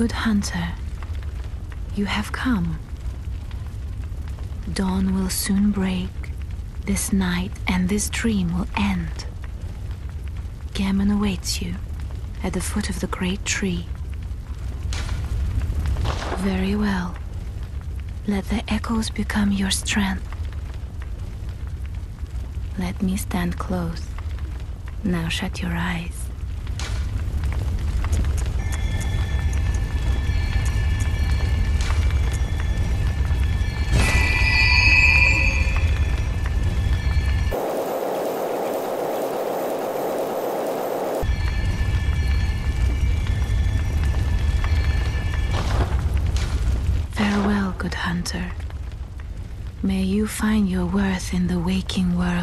Good hunter, you have come. Dawn will soon break. This night and this dream will end. Gehrman awaits you at the foot of the great tree. Very well. Let the echoes become your strength. Let me stand close. Now shut your eyes. In the waking world.